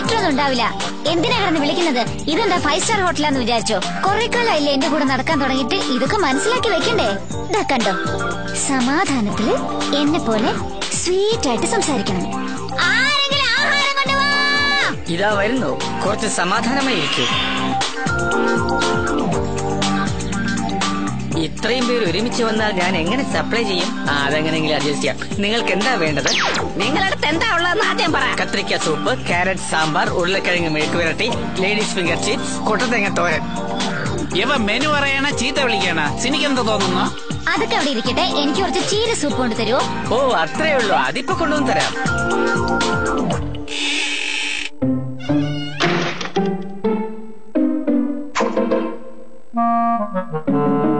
ഒന്നും ഉണ്ടാവില്ല. എന്തിനാ കിടന്ന് വിളിക്കുന്നത്? ഇതെന്താ ഫൈവ് സ്റ്റാർ ഹോട്ടലാന്ന് വിചാരിച്ചോ? കുറെ കാലമായില്ലേ എന്റെ കൂടെ നടക്കാൻ തുടങ്ങിയിട്ട്. ഇതൊക്കെ മനസ്സിലാക്കി വെക്കണ്ടേ? ഇതാ കണ്ടോ? സമാധാനത്തിൽ എന്നെ പോലെ സ്വീറ്റ് ആയിട്ട് സംസാരിക്കണം. ഇതാ വരുന്നു. കുറച്ച് സമാധാനമായി ഇരിക്കൂ. ഇത്രയും പേര് ഒരുമിച്ച് വന്നാൽ ഞാൻ എങ്ങനെ സപ്ലൈ ചെയ്യും? ആ അതെങ്ങനെയെങ്കിലും അഡ്ജസ്റ്റ് ചെയ്യാം. നിങ്ങൾക്ക് എന്താ വേണ്ടത്? നിങ്ങളടുത്ത് എന്താ ഉള്ളതെന്ന് ആദ്യം പറ. കത്രിക്ക സൂപ്പ് കാരറ്റ് സാമ്പാർ ഉരുളക്കിഴങ്ങ് മെഴുക്ക് വിരട്ടി ലേഡീസ് ഫിംഗർ ചിപ്സ് കൊട്ടത്തേങ്ങ തോരൻ. ഇവ മെനു പറയണ ചീത്ത വിളിക്കണ. എന്താ തോന്നുന്നു? അതൊക്കെ അവിടെ ഇരിക്കട്ടെ. എനിക്ക് കുറച്ച് ചീര സൂപ്പ് കൊണ്ട് തരുമോ ഓ അത്രേ ഉള്ളൂ. അതിപ്പോ കൊണ്ടുവന്ന് തരാം.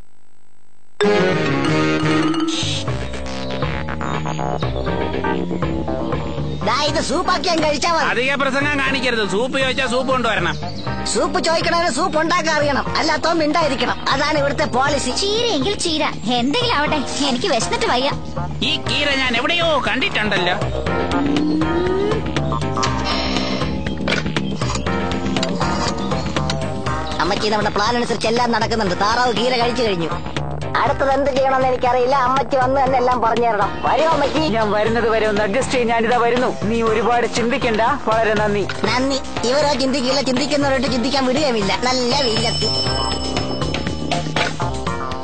ഇത് സൂപ്പാക്കിയാൻ കഴിച്ചാ മതി. അധിക പ്രസംഗം കാണിക്കരുത്. സൂപ്പ് ചോദിച്ചാൽ സൂപ്പ് കൊണ്ടുവരണം. സൂപ്പ് ചോദിക്കണവന് സൂപ്പ് ഉണ്ടാക്കാൻ അറിയണം. അല്ലാത്തോ മിണ്ടായിരിക്കണം. അതാണ് ഇവിടുത്തെ പോളിസി ചീരയെങ്കിൽ ചീര. എന്തെങ്കിലും ആവട്ടെ. എനിക്ക് വിശന്നിട്ട് വയ്യ. ഈ കീര ഞാൻ എവിടെയോ കണ്ടിട്ടുണ്ടല്ലോ. അമ്മച്ചി നമ്മുടെ പ്ലാൻ അനുസരിച്ച് എല്ലാം നടക്കുന്നുണ്ട്. താറാവ് കീര കഴിച്ചു കഴിഞ്ഞു. അടുത്തത് എന്ത് ചെയ്യണമെന്ന് എനിക്കറിയില്ല. അമ്മച്ചി വന്ന് തന്നെ എല്ലാം പറഞ്ഞു തരണം. വരും അമ്മച്ചി. ഞാൻ വരുന്നത് വരെ ഒന്ന് അഡ്ജസ്റ്റ് ചെയ്യാൻ ഞാനിതാ വരുന്നു. നീ ഒരുപാട് ചിന്തിക്കണ്ട. വളരെ നന്ദി. നന്ദി. ഇവരോ ചിന്തിക്കില്ല. ചിന്തിക്കുന്നവരോട്ട് ചിന്തിക്കാൻ വിടുകയുമില്ല. നല്ല വില്ലത്തി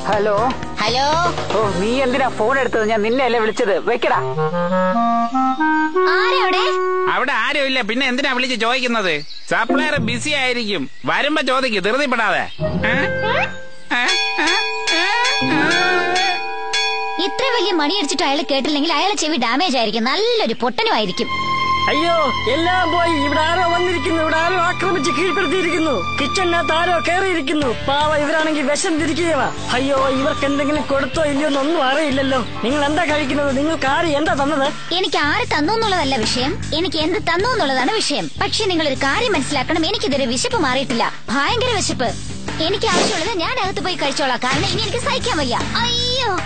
ഹലോ? ഹലോ? ഓ നീ എന്തിനാ ഫോൺ എടുത്തത്? ഞാൻ നിന്നെ അല്ലേ വിളിച്ചത്. വെക്കടാ. അവിടെ അവിടെ ആരും ഇല്ല പിന്നെ എന്തിനാ വിളിച്ച് ചോദിക്കുന്നത്? സപ്ലയർ ബിസി ആയിരിക്കും. വരുമ്പോ ചോദിക്കും. ധൃതിപ്പെടാതെ? ഏ? വലിയ മണി അടിച്ചിട്ട് അയാൾ കേട്ടില്ലെങ്കിൽ അയാളെ ചെവി ഡാമേജ് ആയിരിക്കും. നല്ലൊരു പൊട്ടനുമായിരിക്കും. അയ്യോ എല്ലാം പോയി. ഇവിടെ ആരോ വന്നിരിക്കുന്നു. ഇവിടെ ആരോ ആക്രമിച്ച് കീഴ്പ്പെടുത്തിയിരിക്കുന്നു. കിച്ചണിനകത്ത് ആരോ കയറിയിരിക്കുന്നു പാവ ഇവരാണെങ്കിൽ വിഷം തിരിക്കുകയാ അയ്യോ ഇവർക്ക് എന്തെങ്കിലും കൊടുത്തോ ഇല്ലയോ എന്നൊന്നും അറിയില്ലല്ലോ. നിങ്ങൾ എന്താ കഴിക്കുന്നത്? നിങ്ങൾക്ക് ആര് എന്താ തന്നത്? എനിക്ക് ആര് തന്നു എന്നുള്ളതല്ല വിഷയം. എനിക്ക് എന്ത് തന്നു എന്നുള്ളതാണ് വിഷയം. പക്ഷെ നിങ്ങൾ ഒരു കാര്യം മനസ്സിലാക്കണം. എനിക്കിതൊരു വിശപ്പ് മാറിയിട്ടില്ല. ഭയങ്കര വിശപ്പ്. എനിക്ക് ആവശ്യമുള്ളത് ഞാൻ അകത്ത് പോയി കഴിച്ചോളാം. കാരണം ഇനി എനിക്ക് സഹിക്കാൻ വയ്യ. അയ്യോ.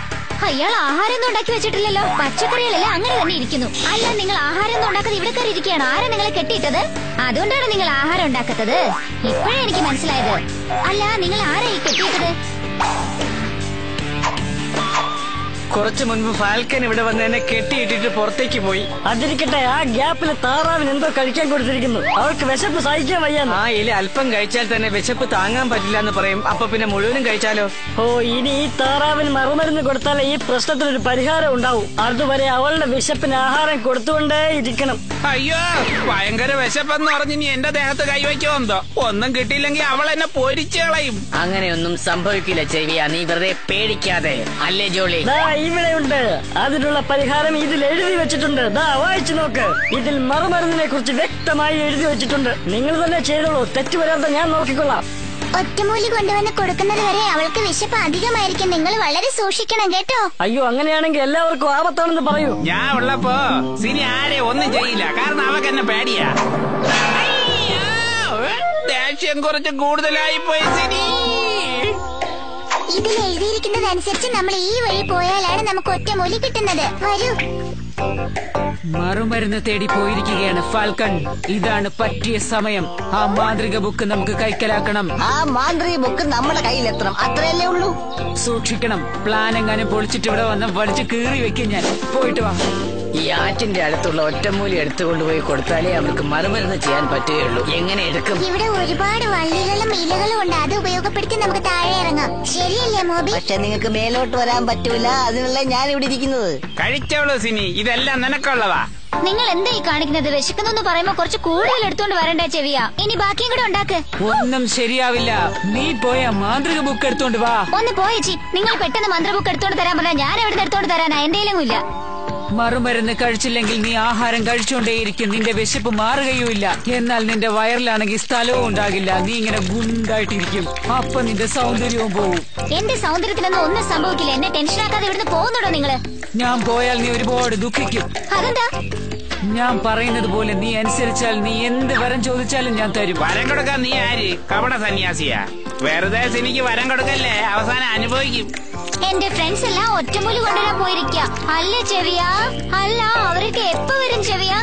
അയാൾ ആഹാരം ഒന്നും ഉണ്ടാക്കി വെച്ചിട്ടില്ലല്ലോ. പച്ചക്കറികളെല്ലാം അങ്ങനെ തന്നെ ഇരിക്കുന്നു. അല്ല നിങ്ങൾ ആഹാരം ഒന്നും ഉണ്ടാക്കാതെ ഇവിടെ കയറി ഇരിക്കുകയാണ് ആരാ നിങ്ങളെ കെട്ടിയിട്ടത്? അതുകൊണ്ടാണ് നിങ്ങൾ ആഹാരം ഉണ്ടാക്കാത്തത്. ഇപ്പോഴേ എനിക്ക് മനസ്സിലായത്. അല്ല നിങ്ങൾ ആരാ ഈ കെട്ടിയിട്ടത്? കുറച്ചു മുൻപ് ഫാൽക്കൻ ഇവിടെ വന്ന് എന്നെ കെട്ടിയിട്ടിട്ട് പുറത്തേക്ക് പോയി. അതിരിക്കട്ടെ ആ ഗ്യാപ്പിൽ താറാവിന് എന്തോ കഴിക്കാൻ കൊടുത്തിരിക്കുന്നു. അവൾക്ക് വിശപ്പ് സഹിക്കാൻ വയ്യ ആ ഇല അല്പം കഴിച്ചാൽ തന്നെ വിശപ്പ് താങ്ങാൻ പറ്റില്ല എന്ന് പറയും. അപ്പൊ പിന്നെ മുഴുവനും കഴിച്ചാലോ? ഓ ഇനി ഈ താറാവിന് മറുമരുന്ന് കൊടുത്താലേ ഈ പ്രശ്നത്തിനൊരു പരിഹാരം ഉണ്ടാവും. അതുവരെ അവളുടെ വിശപ്പിന് ആഹാരം കൊടുത്തുകൊണ്ടേ ഇരിക്കണം. അയ്യോ ഭയങ്കര വിശപ്പെന്ന് പറഞ്ഞ് ഇനി എന്റെ ദേഹത്ത് കൈവയ്ക്കോ എന്തോ? ഒന്നും കിട്ടിയില്ലെങ്കിൽ അവൾ എന്നെ പൊരിച്ചു കളയും. അങ്ങനെയൊന്നും സംഭവിക്കില്ല ചെവിയ. നീ വെറുതെ പേടിക്കാതെ. അല്ലേ ജോളി? ഇവിടെയുണ്ട്. അതിനുള്ള പരിഹാരം ഇതിൽ എഴുതി വെച്ചിട്ടുണ്ട്. ദാ വായിച്ചു നോക്ക്. ഇതിൽ മറുമരുന്നിനെ കുറിച്ച് വ്യക്തമായി എഴുതി വെച്ചിട്ടുണ്ട്. നിങ്ങൾ തന്നെ ചെയ്തോളൂ. തെറ്റു വരാതെ ഞാൻ നോക്കിക്കൊള്ളാം. ഒറ്റമൂലി കൊണ്ടുവന്ന് കൊടുക്കുന്നത് വരെ അവൾക്ക് വിശപ്പ് അധികമായിരിക്കും. നിങ്ങൾ വളരെ സൂക്ഷിക്കണം കേട്ടോ? അയ്യോ അങ്ങനെയാണെങ്കിൽ എല്ലാവർക്കും ആപത്താണെന്ന് പറയൂ. ഞാൻ ഉള്ളപ്പോ സിനി ആരെ ഒന്നും ചെയ്യില്ല. കാരണം അവക്ക് എന്നെ പേടിയാ. അയ്യോ, ദേഷ്യം കുറച്ച് കൂടുതലായി പോയി സിനി. ഇതിൽ എഴുതിയിരിക്കുന്നതനുസരിച്ച് നമ്മൾ ഈ വഴി പോയാലാണ് നമുക്ക് ഒറ്റമൂലി കിട്ടുന്നത്. വരൂ. മറുമരുന്ന് തേടി പോയിരിക്കുകയാണ് ഫാൽക്കൺ. ഇതാണ് പറ്റിയ സമയം. ആ മാന്ത്രിക ബുക്ക് നമുക്ക് കൈക്കലാക്കണം. ആ മാന്ത്രിക ബുക്ക് നമ്മുടെ കയ്യിലെത്തണം അത്രയല്ലേ ഉള്ളൂ? സൂക്ഷിക്കണം. പ്ലാൻ എങ്ങാനും പൊളിച്ചിട്ട് ഇവിടെ വന്ന് വലിച്ചു കീറി വെക്കും ഞാൻ. പോയിട്ട് വാ. ഈ ആറ്റിന്റെ അടുത്തുള്ള ഒറ്റമൂലി എടുത്തുകൊണ്ടുപോയി കൊടുത്താലേ അവർക്ക് മറുമരുന്ന് ചെയ്യാൻ പറ്റുകയുള്ളൂ. എങ്ങനെ എടുക്കും? ഇവിടെ ഒരുപാട് വള്ളികളും ഇലകളും ഉണ്ട്. അത് ഉപയോഗപ്പെടുത്തി നമുക്ക് താഴെ ഇറങ്ങാം. ശരിയല്ലേ മോബി? പക്ഷെ നിങ്ങൾക്ക് മേലോട്ട് വരാൻ പറ്റൂല. അതിനുള്ള ഞാൻ ഇവിടെ ഇരിക്കുന്നത്. കഴിച്ചോളൂ സിനി. ഇതെല്ലാം നിനക്കുള്ളതാ. നിങ്ങൾ എന്താ ഈ കാണിക്കുന്നത്? വിശക്കുന്നു പറയുമ്പോ കുറച്ച് കൂടുതൽ എടുത്തോണ്ട് വരണ്ട ചെവിയ? ഇനി ബാക്കിയും കൂടെ ഉണ്ടാക്ക്. ഒന്നും ശരിയാവില്ല. നീ പോയ മാന്ത്രിക ബുക്ക് എടുത്തോണ്ട് വാ. ഒന്ന് പോയേച്ചി നിങ്ങൾ പെട്ടെന്ന് മന്ത്രബുക്ക് എടുത്തോണ്ട് തരാൻ പറഞ്ഞാൽ ഞാൻ എവിടെ എടുത്തോണ്ട് തരാനാ? എന്റെ ഇല്ല മറുമരുന്ന് കഴിച്ചില്ലെങ്കിൽ നീ ആഹാരം കഴിച്ചുകൊണ്ടേയിരിക്കും നിന്റെ വിശപ്പ് മാറുകയുമില്ല. എന്നാൽ നിന്റെ വയറിലാണെങ്കിൽ സ്ഥലവും ഉണ്ടാകില്ല. നീ ഇങ്ങനെ ഗുണ്ടായിട്ടിരിക്കും. അപ്പൊ നിന്റെ സൗന്ദര്യവും പോവും. എന്റെ സൗന്ദര്യത്തിനൊന്നും ഒന്നും സംഭവിക്കില്ല. എന്നെ ടെൻഷനാക്കാതെ ഇവിടുന്ന് പോകുന്നുണ്ടോ നിങ്ങൾ? ഞാൻ പോയാൽ നീ ഒരുപാട് ദുഃഖിക്കും. അതെന്താ? ഞാൻ പറയുന്നത് പോലെ നീ അനുസരിച്ചാൽ നീ എന്ത് വരം ചോദിച്ചാലും ഞാൻ തരും. വരം കൊടുക്കാൻ നീ ആര്? കപട സന്യാസിയാ. വെറുതെ സിനിക്ക് വരം കൊടുക്കല്ലേ? അവസാനം അനുഭവിക്കും. എന്റെ ഫ്രണ്ട്സ് എല്ലാം ഒറ്റമൂലി കൊണ്ടുവരാൻ പോയിരിക്ക. അല്ലേ ചെവിയാ? അല്ല അവർക്ക് എപ്പോ വരും ചെവിയാ?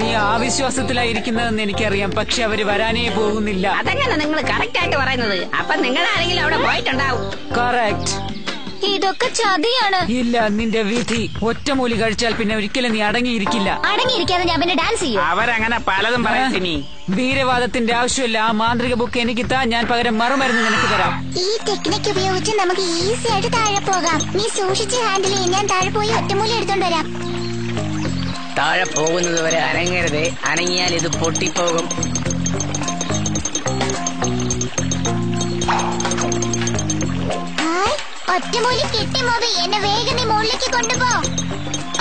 നീ ആവിശ്വാസത്തിലായിരിക്കുന്നതെന്ന് എനിക്കറിയാം. പക്ഷെ അവർ വരാനേ പോകുന്നില്ല. അതെങ്ങനെ നിങ്ങൾ കറക്റ്റ് ആയിട്ട് പറയുന്നത്? അപ്പൊ നിങ്ങൾ ആരെങ്കിലും അവിടെ പോയിട്ടുണ്ടാവും. കറക്റ്റ് ഇതൊക്കെ ചതിയാണ്. ഇല്ല നിന്റെ വിധി. ഒറ്റമൂലി കഴിച്ചാൽ പിന്നെ ഒരിക്കലും നീ അടങ്ങിയിരിക്കില്ല. അടങ്ങിയിരിക്കാതെ ഞാൻ പിന്നെ ഡാൻസ് ചെയ്യും? അവരങ്ങനെ പലതും പറയും സിനി. വീരവാദത്തിന്റെ ആവശ്യമില്ല. ആ മാന്ത്രിക ബുക്ക് എനിക്ക് താ ഞാൻ പകരം മറുമരുന്ന് നിനക്ക് തരാം. ഈ ടെക്നിക് ഉപയോഗിച്ച് നമുക്ക് ഈസി ആയിട്ട് താഴെ പോകാം. നീ സൂക്ഷിച്ച് ഹാൻഡിൽ ചെയ്യും. ഞാൻ താഴെ പോയി ഒറ്റമൂലി എടുത്തോണ്ട് വരാം. താഴെ പോകുന്നത് വരെ അനങ്ങരുതേ. അനങ്ങിയാൽ ഇത് പൊട്ടിപ്പോകും. ഒറ്റമൂലി കിട്ടുമോ എന്നെ വേഗം നീ മുകളിലേക്ക് കൊണ്ടുപോ.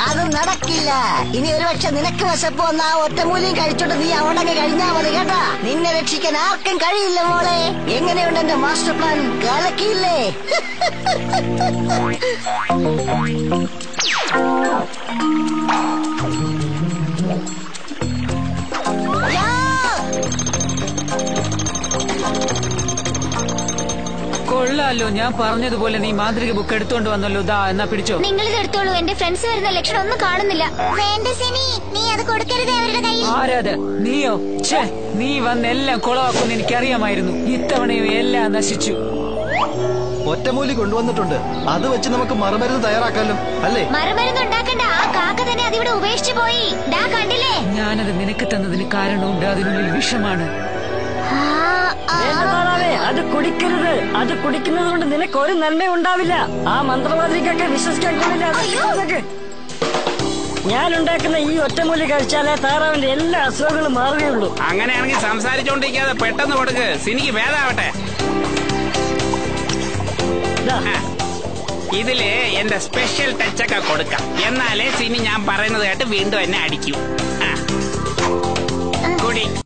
അത് നടക്കില്ല. ഇനി ഒരു പക്ഷെ നിനക്ക് വശപ്പോ വന്ന ആ ഒറ്റമൂലിയും കഴിച്ചോണ്ട് നീ അവിടെ കഴിഞ്ഞാ മതി കേട്ടാ. നിന്നെ രക്ഷിക്കാൻ ആർക്കും കഴിയില്ല മോളെ. എങ്ങനെയുണ്ട് എന്റെ മാസ്റ്റർ പ്ലാൻ? കലക്കിയില്ലേ? യാ! കൊള്ളാലോ ഞാൻ പറഞ്ഞതുപോലെ നീ മാന്ത്രിക ബുക്ക് എടുത്തോണ്ട് വന്നല്ലോ. ദാ എന്നാ പിടിച്ചോ. നിങ്ങൾ ഇത് എടുത്തോളൂ. എന്റെ ഫ്രണ്ട്സ് വരുന്ന ലക്ഷണം ഒന്നും കാണുന്നില്ല. വേണ്ട സിനി. നീ അത് കൊടുക്കരുത് അവരുടെ കയ്യിൽ. ആരാത് നീയോ? ഛേ നീ വന്ന് എല്ലാം കുളവാക്കുന്ന എനിക്കറിയാമായിരുന്നു. ഇത്തവണയും എല്ലാം നശിച്ചു. ഒറ്റമൂലി കൊണ്ടുവന്നിട്ടുണ്ട്. അത് വെച്ച് നമുക്ക് മറുമരുന്ന് തയ്യാറാക്കാലോ അല്ലേ? മറുമരുന്ന് ഉണ്ടാക്കണ്ട. ആ കാക്ക തന്നെ അതിവിടെ ഉപേക്ഷിച്ചു പോയി. ദാ കണ്ടില്ലേ? ഞാനത് നിനക്ക് തന്നതിന് കാരണമുണ്ട്. അതിനുള്ളിൽ വിഷമാണ്. അത് കുടിക്കരുത്. അത് കുടിക്കുന്നത് കൊണ്ട് നിനക്ക് ഒരു നന്മ ഉണ്ടാവില്ല ആ മന്ത്രവാദിക്കൊക്കെ വിശ്വസിക്കാൻ കൊള്ളില്ല. ഞാൻ ഉണ്ടാക്കുന്ന ഈ ഒറ്റമൂലി കഴിച്ചാലേ താറാവിന്റെ എല്ലാ അസുഖങ്ങളും മാറുകയുള്ളൂ. അങ്ങനെയാണെങ്കിൽ സംസാരിച്ചോണ്ടിരിക്കാതെ പെട്ടെന്ന് കൊടുക്ക്. സിനിക്ക് ഭേദാവട്ടെ. ആ. ഇതിൽ എന്റെ സ്പെഷ്യൽ ടച്ചൊക്കെ കൊടുക്കാം. എന്നാലേ സിനി ഞാൻ പറയുന്നത് കേട്ട് വീണ്ടും എന്നെ അടിക്കൂ. കുടി.